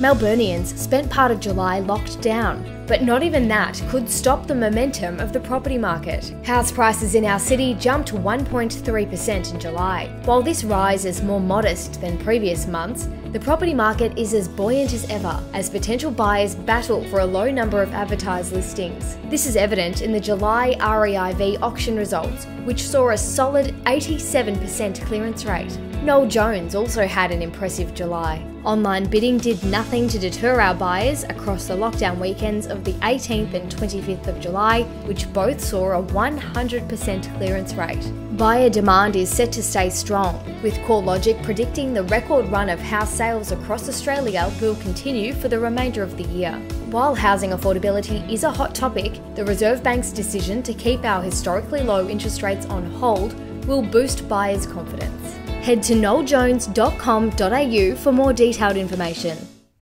Melburnians spent part of July locked down, but not even that could stop the momentum of the property market. House prices in our city jumped 1.3% in July. While this rise is more modest than previous months, the property market is as buoyant as ever as potential buyers battle for a low number of advertised listings. This is evident in the July REIV auction results, which saw a solid 87% clearance rate. Noel Jones also had an impressive July. Online bidding did nothing to deter our buyers across the lockdown weekends of the 18th and 25th of July, which both saw a 100% clearance rate. Buyer demand is set to stay strong, with CoreLogic predicting the record run of house sales across Australia will continue for the remainder of the year. While housing affordability is a hot topic, the Reserve Bank's decision to keep our historically low interest rates on hold will boost buyers' confidence. Head to noeljones.com.au for more detailed information.